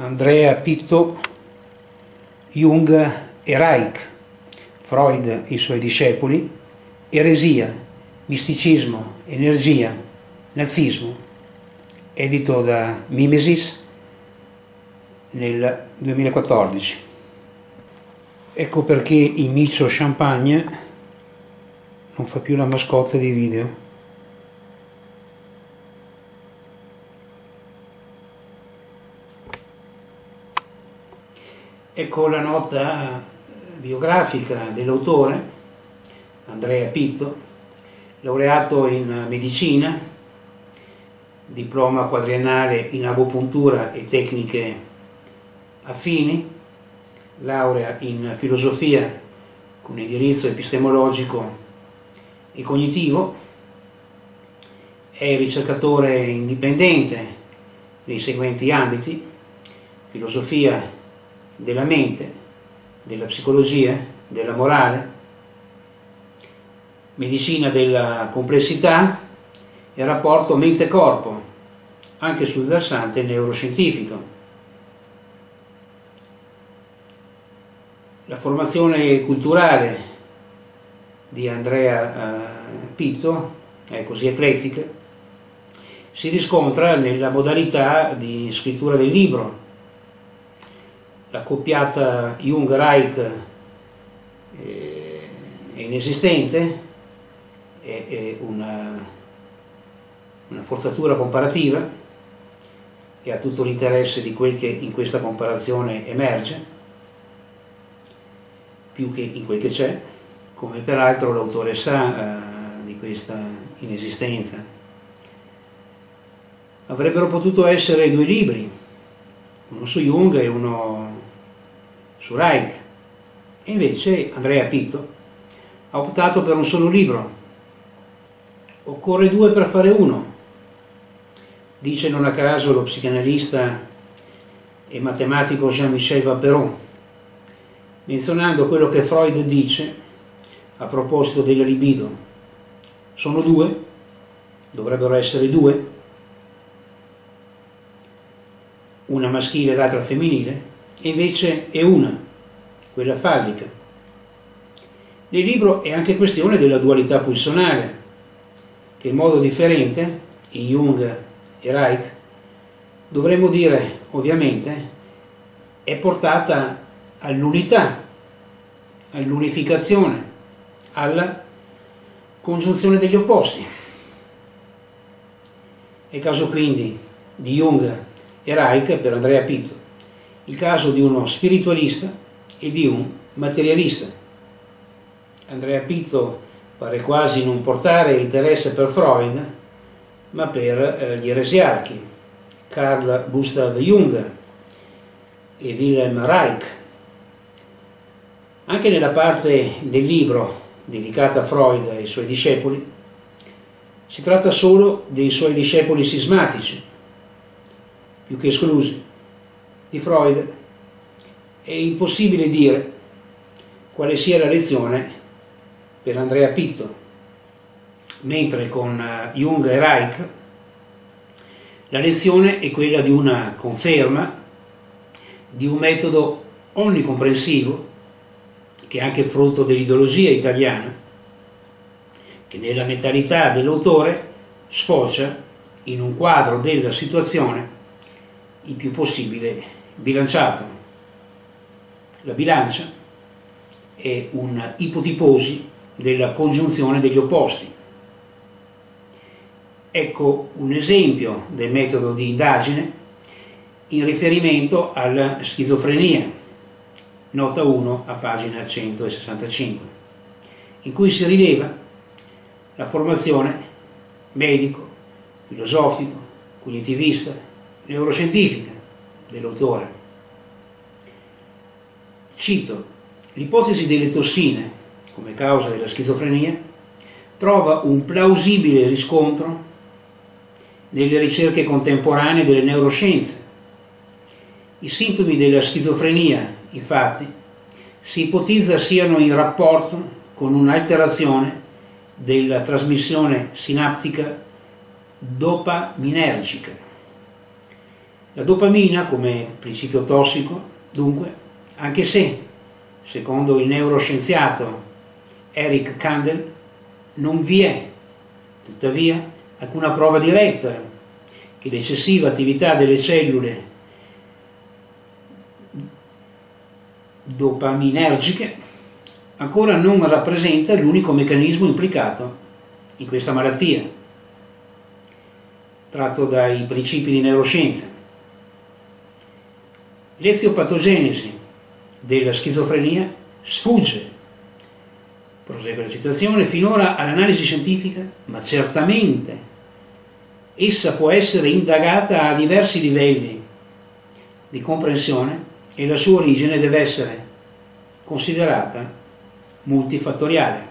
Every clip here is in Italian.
Andrea Pitto, Jung e Reich, Freud e i suoi discepoli, Eresia, Misticismo, Energia, Nazismo, edito da Mimesis nel 2014. Ecco perché il micio Champagne non fa più la mascotte dei video. Ecco la nota biografica dell'autore, Andrea Pitto, laureato in medicina, diploma quadriennale in agopuntura e tecniche affini, laurea in filosofia con indirizzo epistemologico e cognitivo, è ricercatore indipendente nei seguenti ambiti, filosofia della mente, della psicologia, della morale, medicina della complessità e rapporto mente-corpo, anche sul versante neuroscientifico. La formazione culturale di Andrea eh, Pitto è così eclettica, si riscontra nella modalità di scrittura del libro, la coppiata Jung-Reich eh, è inesistente, è, una, una forzatura comparativa che ha tutto l'interesse di quel che in questa comparazione emerge, più che in quel che c'è, come peraltro l'autore sa eh, di questa inesistenza. Avrebbero potuto essere due libri, uno su Jung e uno su Reich. E invece Andrea Pitto ha optato per un solo libro. Occorre due per fare uno. Dice non a caso lo psicanalista e matematico Jean-Michel Vaperon, menzionando quello che Freud dice a proposito della libido. Sono due, dovrebbero essere due, una maschile e l'altra femminile, e invece è una, quella fallica. Nel libro è anche questione della dualità pulsionale, che in modo differente, in Jung e Reich, dovremmo dire ovviamente, è portata all'unità, all'unificazione, alla congiunzione degli opposti. È caso quindi di Jung Reich per Andrea Pitto il caso di uno spiritualista e di un materialista. Andrea Pitto pare quasi non portare interesse per Freud, ma per eh, gli eresiarchi, Carl Gustav Jung e Wilhelm Reich. Anche nella parte del libro dedicata a Freud e ai suoi discepoli, si tratta solo dei suoi discepoli sismatici, più che esclusi di Freud è impossibile dire quale sia la lezione per Andrea Pitto, mentre con eh, Jung e Reich la lezione è quella di una conferma di un metodo onnicomprensivo che è anche frutto dell'ideologia italiana, che nella mentalità dell'autore sfocia in un quadro della situazione il più possibile bilanciato. La bilancia è un'ipotiposi della congiunzione degli opposti. Ecco un esempio del metodo di indagine in riferimento alla schizofrenia, nota 1 a pagina 165, in cui si rileva la formazione medico, filosofico, cognitivista, neuroscientifica dell'autore. Cito, l'ipotesi delle tossine come causa della schizofrenia trova un plausibile riscontro nelle ricerche contemporanee delle neuroscienze. I sintomi della schizofrenia, infatti, si ipotizza siano in rapporto con un'alterazione della trasmissione sinaptica dopaminergica La dopamina come principio tossico, dunque, anche se, secondo il neuroscienziato Eric Kandel, non vi è, tuttavia, alcuna prova diretta che l'eccessiva attività delle cellule dopaminergiche ancora non rappresenta l'unico meccanismo implicato in questa malattia, tratto dai principi di neuroscienza. L'eziopatogenesi della schizofrenia sfugge, prosegue la citazione, finora all'analisi scientifica, ma certamente essa può essere indagata a diversi livelli di comprensione e la sua origine deve essere considerata multifattoriale.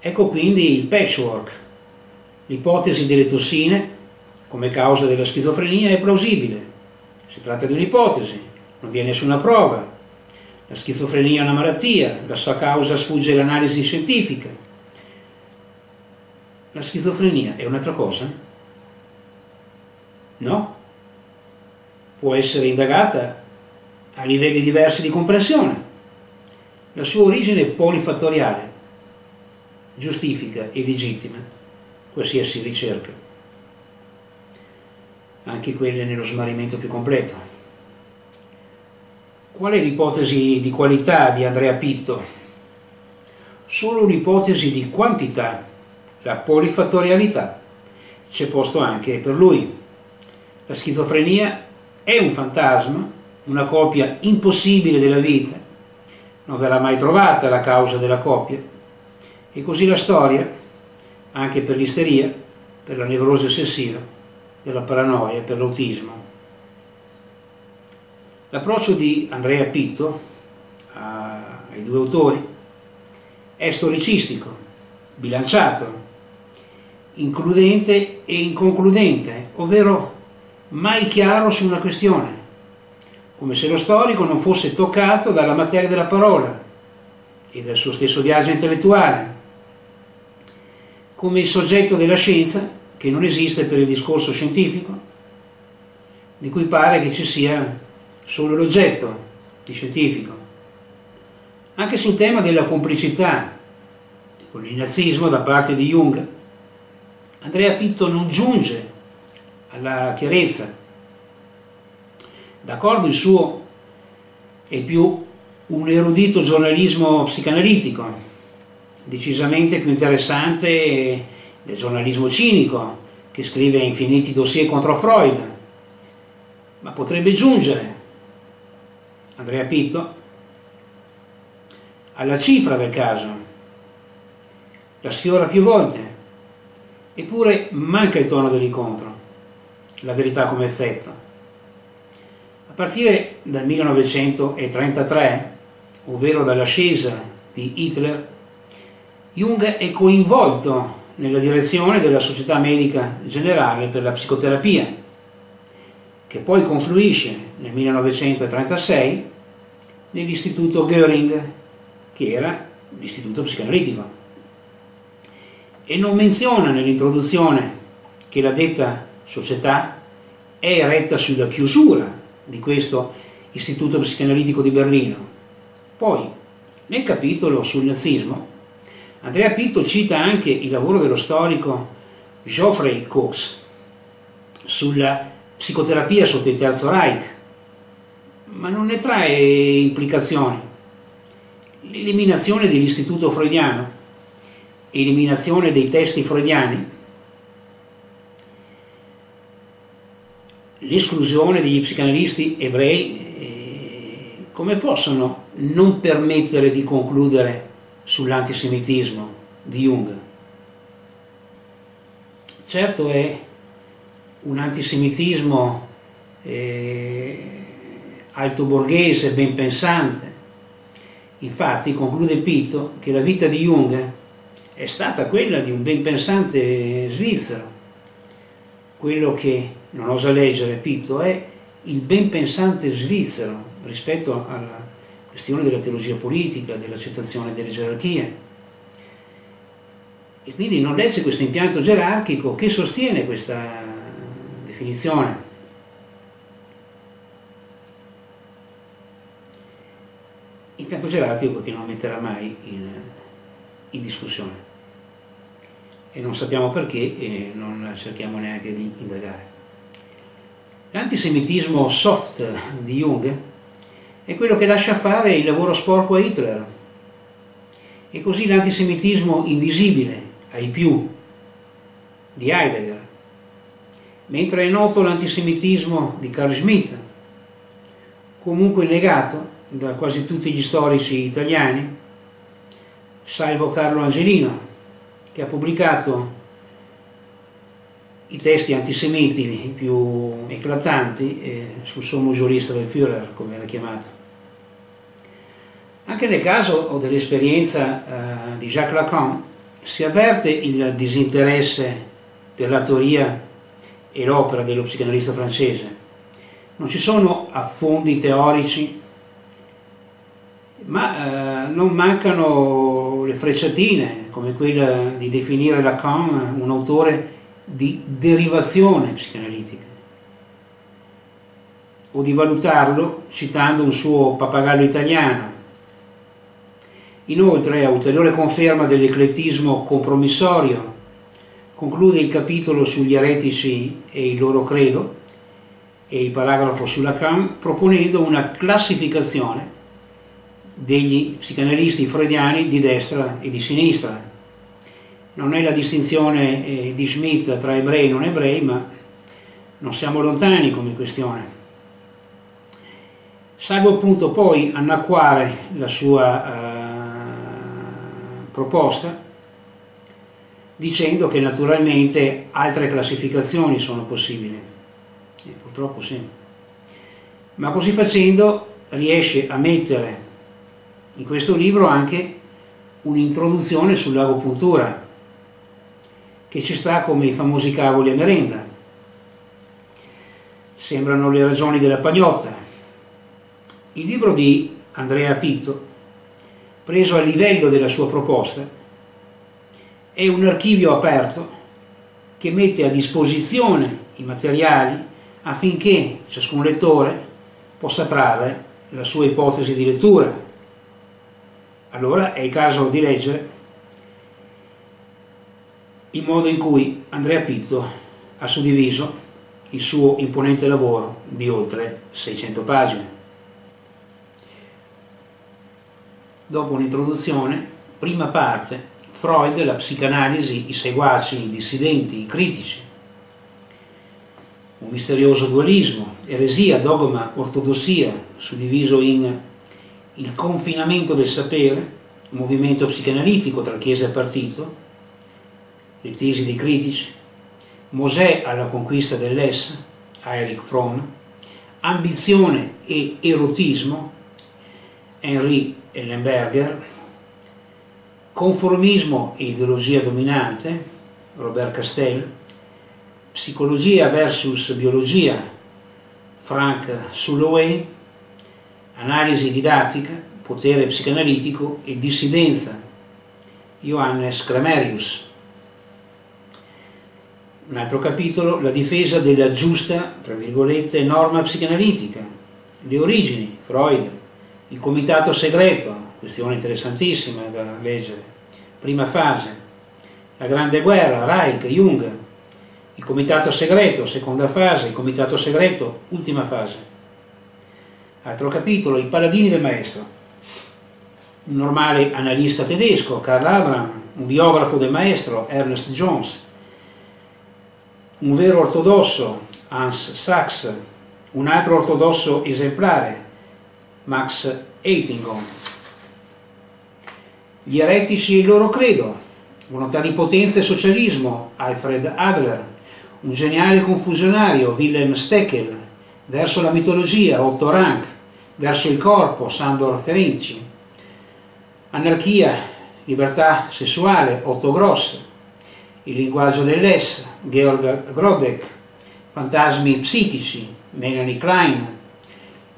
Ecco quindi il patchwork. L'ipotesi delle tossine come causa della schizofrenia è plausibile. Si tratta di un'ipotesi, non vi è nessuna prova. La schizofrenia è una malattia, la sua causa sfugge all'analisi scientifica. La schizofrenia è un'altra cosa? No? Può essere indagata a livelli diversi di comprensione. La sua origine polifattoriale giustifica e legittima qualsiasi ricerca, anche quelle nello smarrimento più completo. Qual è l'ipotesi di qualità di Andrea Pitto? Solo un'ipotesi di quantità, la polifattorialità. C'è posto anche per lui. La schizofrenia è un fantasma, una copia impossibile della vita, non verrà mai trovata la causa della coppia. E così la storia, anche per l'isteria, per la nevrosi ossessiva, per la paranoia, per l'autismo. L'approccio di Andrea Pitto ai due autori è storicistico, bilanciato, includente e inconcludente, ovvero mai chiaro su una questione, come se lo storico non fosse toccato dalla materia della parola e dal suo stesso viaggio intellettuale, come il soggetto della scienza che non esiste per il discorso scientifico, di cui pare che ci sia solo l'oggetto di scientifico. Anche sul tema della complicità con il nazismo da parte di Jung, Andrea Pitto non giunge alla chiarezza D'accordo, il suo è più un erudito giornalismo psicanalitico, decisamente più interessante del giornalismo cinico, che scrive infiniti dossier contro Freud, ma potrebbe giungere, Andrea Pitto, alla cifra del caso, la sfiora più volte, eppure manca il tono dell'incontro, la verità come effetto. A partire dal 1933, ovvero dall'ascesa di Hitler, Jung è coinvolto nella direzione della Società Medica Generale per la Psicoterapia, che poi confluisce nel 1936 nell'Istituto Göring, che era l'istituto psicanalitico. E non menziona nell'introduzione che la detta società è eretta sulla chiusura di questo istituto psicanalitico di Berlino. Poi, nel capitolo sul nazismo, Andrea Pitto cita anche il lavoro dello storico Geoffrey Cox sulla psicoterapia sotto il Terzo Reich, ma non ne trae implicazioni. L'eliminazione dell'istituto freudiano, eliminazione dei testi freudiani, l'esclusione degli psicanalisti ebrei, eh, come possono non permettere di concludere sull'antisemitismo di Jung? Certo è un antisemitismo eh, altoborghese, ben pensante. Infatti conclude Pito che la vita di Jung è stata quella di un ben pensante svizzero, quello che non osa leggere Pitto, è il ben pensante svizzero rispetto alla questione della teologia politica, dell'accettazione delle gerarchie. E quindi non legge questo impianto gerarchico che sostiene questa definizione. Impianto gerarchico che non metterà mai in, in discussione. E non sappiamo perché e non cerchiamo neanche di indagare. L'antisemitismo soft di Jung è quello che lascia fare il lavoro sporco a Hitler e così l'antisemitismo invisibile ai più di Heidegger, mentre è noto l'antisemitismo di Carl Schmitt, comunque negato da quasi tutti gli storici italiani, salvo Carlo Angelino, che ha pubblicato i testi antisemiti più eclatanti eh, sul sommo giurista del Führer, come era chiamato. Anche nel caso dell'esperienza eh, di Jacques Lacan si avverte il disinteresse per la teoria e l'opera dello psicanalista francese. Non ci sono affondi teorici, ma eh, non mancano le frecciatine, come quella di definire Lacan un autore di derivazione psicanalitica, o di valutarlo citando un suo pappagallo italiano. Inoltre, a ulteriore conferma dell'ecletismo compromissorio, conclude il capitolo sugli eretici e il loro credo e il paragrafo su Lacan proponendo una classificazione degli psicanalisti freudiani di destra e di sinistra. Non è la distinzione eh, di Schmidt tra ebrei e non ebrei, ma non siamo lontani come questione. Salvo appunto poi annacquare la sua uh, proposta dicendo che naturalmente altre classificazioni sono possibili. E purtroppo sì. Ma così facendo riesce a mettere in questo libro anche un'introduzione sull'agopuntura che ci sta come i famosi cavoli a merenda. Sembrano le ragioni della pagnotta. Il libro di Andrea Pitto, preso a livello della sua proposta, è un archivio aperto che mette a disposizione i materiali affinché ciascun lettore possa trarre la sua ipotesi di lettura allora è il caso di leggere il modo in cui Andrea Pitto ha suddiviso il suo imponente lavoro di oltre 600 pagine. Dopo un'introduzione, prima parte, Freud, la psicanalisi, i seguaci, i dissidenti, i critici, un misterioso dualismo, eresia, dogma, ortodossia, suddiviso in il confinamento del sapere, un movimento psicanalitico tra Chiesa e partito, le tesi dei critici, Mosè alla conquista dell'Es, Erich Fromm, ambizione e erotismo, Henri Ellenberger, conformismo e ideologia dominante, Robert Castell, psicologia versus biologia, Frank Sulloway, analisi didattica, potere psicanalitico e dissidenza, Johannes Kramerius. Un altro capitolo, la difesa della giusta, tra virgolette, norma psicanalitica, le origini, Freud, il comitato segreto, questione interessantissima da leggere, prima fase, la grande guerra, Reich, Jung, il comitato segreto, seconda fase, il comitato segreto, ultima fase. Altro capitolo, i paladini del maestro. Un normale analista tedesco, Karl Abraham, un biografo del maestro, Ernest Jones, un vero ortodosso, Hans Sachs, un altro ortodosso esemplare, Max Eitingon. Gli eretici e il loro credo, volontà di potenza e socialismo, Alfred Adler, un geniale confusionario, Wilhelm Steckel, verso la mitologia, Otto Rank, verso il corpo, Sandor Ferenczi, anarchia, libertà sessuale, Otto Gross, il linguaggio dell'Es, Georg Grodek, fantasmi psichici, Melanie Klein,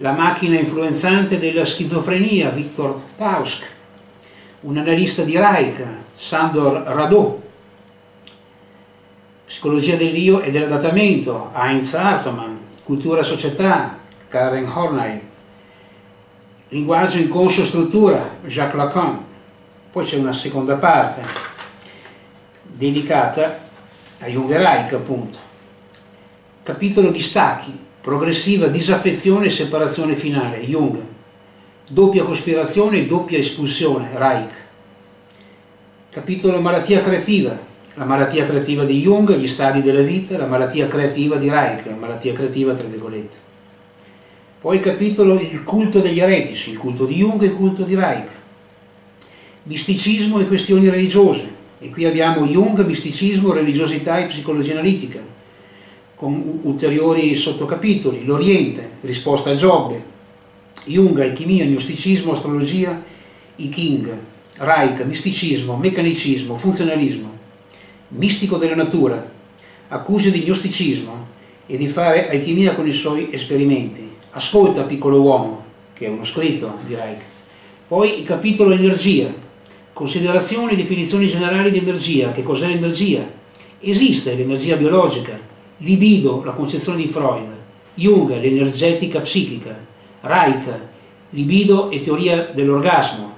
la macchina influenzante della schizofrenia, Viktor Tausk, un analista di Reich, Sandor Radot, psicologia dell'io e dell'adattamento, Heinz Hartmann, cultura e società, Karen Horney, linguaggio inconscio struttura, Jacques Lacan. Poi c'è una seconda parte dedicata a Jungerreich appunto. Capitolo di stacchi, progressiva disaffezione e separazione finale, Jung. Doppia cospirazione e doppia espulsione, Reich. Capitolo malattia creativa, la malattia creativa di Jung, gli stadi della vita, la malattia creativa di Reich, la malattia creativa tra virgolette. Poi capitolo il culto degli eretici, il culto di Jung e il culto di Reich. Misticismo e questioni religiose. E qui abbiamo Jung, misticismo, religiosità e psicologia analitica, con ulteriori sottocapitoli. L'Oriente, risposta a Giobbe. Jung, alchimia, gnosticismo, astrologia, I King. Reich, misticismo, meccanicismo, funzionalismo mistico della natura, accuse di gnosticismo e di fare alchimia con i suoi esperimenti. Ascolta, piccolo uomo, che è uno scritto di Reich. Poi il capitolo energia, considerazioni e definizioni generali di energia. Che cos'è l'energia? Esiste l'energia biologica, libido, la concezione di Freud, Jung, l'energetica psichica, Reich, libido e teoria dell'orgasmo,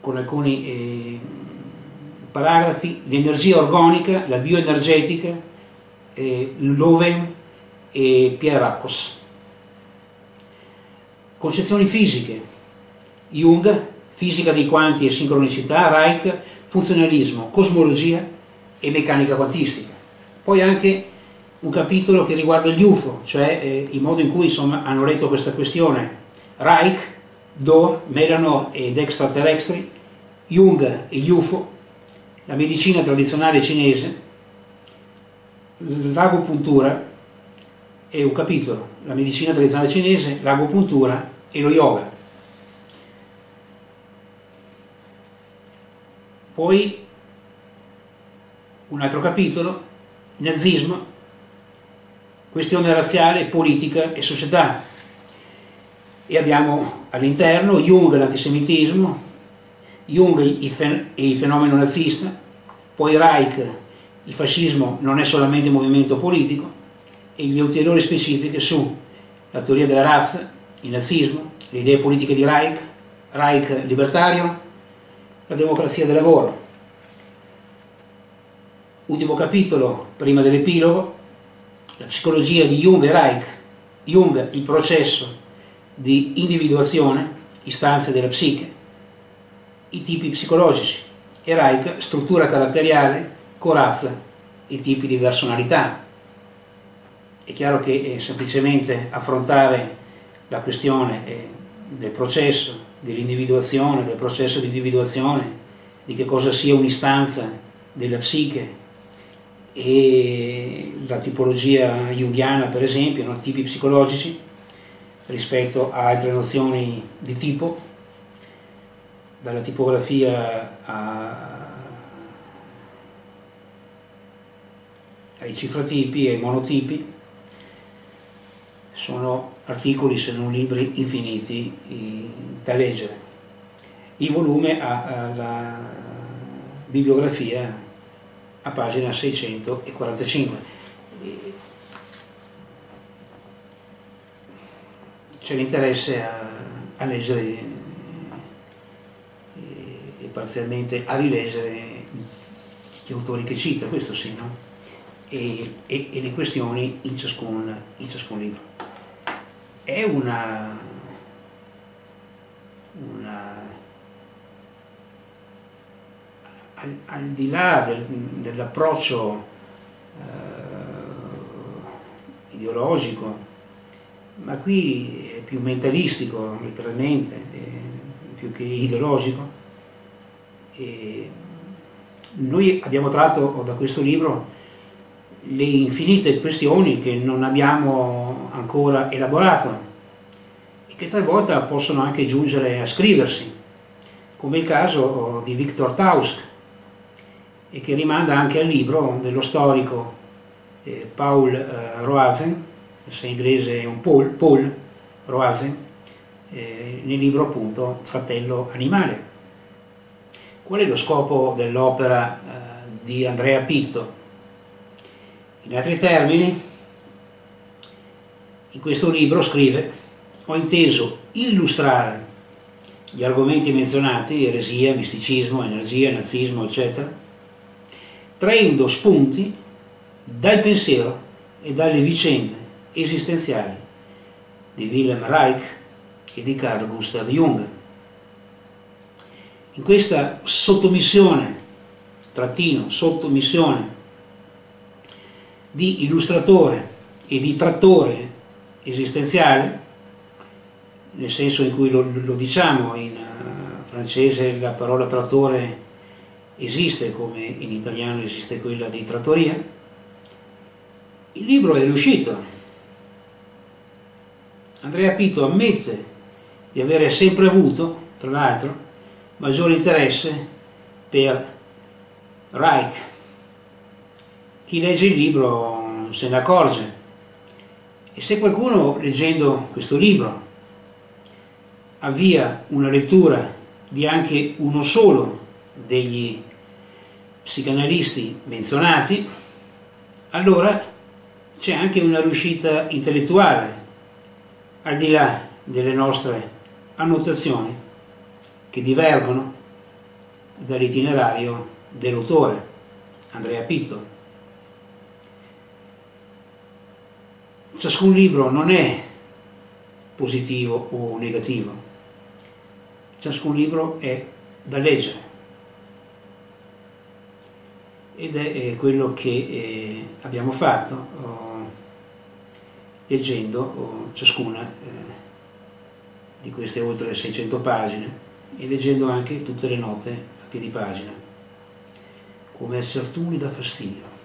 con alcuni... Eh, paragrafi. L'energia organica, la bioenergetica, eh, Loven e Pierrakos. Concezioni fisiche, Jung, fisica dei quanti e sincronicità, Reich, funzionalismo, cosmologia e meccanica quantistica. Poi anche un capitolo che riguarda gli UFO, cioè eh, il modo in cui insomma, hanno letto questa questione. Reich, Dor, Melano ed extraterrestri, Jung e gli UFO, la medicina tradizionale cinese, l'agopuntura è un capitolo, la medicina tradizionale cinese, l'agopuntura e lo yoga. Poi un altro capitolo, nazismo, questione razziale, politica e società. E abbiamo all'interno Jung, l'antisemitismo, Jung il fenomeno nazista, poi Reich il fascismo non è solamente movimento politico e gli ulteriori specifiche su la teoria della razza, il nazismo, le idee politiche di Reich, Reich libertario, la democrazia del lavoro. Ultimo capitolo, prima dell'epilogo, la psicologia di Jung e Reich, Jung il processo di individuazione, istanze della psiche, i tipi psicologici. E Reich struttura caratteriale, corazza, i tipi di personalità. È chiaro che eh, semplicemente affrontare la questione eh, del processo, dell'individuazione, del processo di individuazione, di che cosa sia un'istanza della psiche e la tipologia junghiana per esempio, no? tipi psicologici rispetto a altre nozioni di tipo, dalla tipografia a, ai cifratipi e ai monotipi, sono articoli se non libri infiniti da leggere. Il volume ha la bibliografia a pagina 645. C'è l'interesse a, a leggere parzialmente a rileggere gli autori che cita, questo sì, no? e, e, e, le questioni in ciascun, in ciascun libro. È una, una al, al, di là del, dell'approccio eh, ideologico, ma qui è più mentalistico letteralmente, più che ideologico, e noi abbiamo tratto da questo libro le infinite questioni che non abbiamo ancora elaborato e che talvolta possono anche giungere a scriversi, come il caso di Victor Tausk, e che rimanda anche al libro dello storico eh, Paul eh, Roazen, se inglese è un Paul, Paul Roazen, eh, nel libro appunto Fratello Animale. Qual è lo scopo dell'opera eh, di Andrea Pitto? In altri termini, in questo libro scrive ho inteso illustrare gli argomenti menzionati, eresia, misticismo, energia, nazismo, eccetera, traendo spunti dal pensiero e dalle vicende esistenziali di Wilhelm Reich e di Carl Gustav Jung. In questa sottomissione, trattino, sottomissione di illustratore e di trattore esistenziale, nel senso in cui lo, lo diciamo in uh, francese la parola trattore esiste come in italiano esiste quella di trattoria, il libro è riuscito. Andrea Pito ammette di avere sempre avuto, tra l'altro, maggiore interesse per Reich. Chi legge il libro se ne accorge. E se qualcuno leggendo questo libro avvia una lettura di anche uno solo degli psicanalisti menzionati, allora c'è anche una riuscita intellettuale, al di là delle nostre annotazioni che divergono dall'itinerario dell'autore, Andrea Pitto. Ciascun libro non è positivo o negativo, ciascun libro è da leggere ed è quello che eh, abbiamo fatto oh, leggendo oh, ciascuna eh, di queste oltre 600 pagine e leggendo anche tutte le note a piedi pagina. Come certuni da fastidio